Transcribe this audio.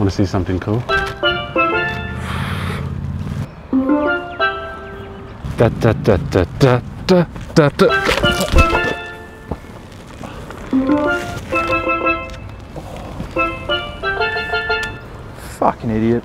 Want to see something cool? Da da da da da da da da. Fucking idiot.